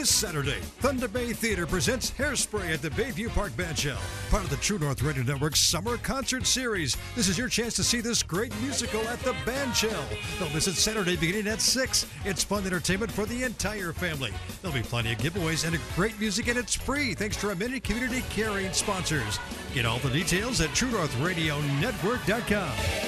This Saturday, Thunder Bay Theatre presents Hairspray at the Bayview Park Bandshell, part of the True North Radio Network's summer concert series. This is your chance to see this great musical at the Bandshell. They'll miss it Saturday beginning at 6. It's fun entertainment for the entire family. There'll be plenty of giveaways and great music, and it's free thanks to our many community caring sponsors. Get all the details at TrueNorthRadioNetwork.com.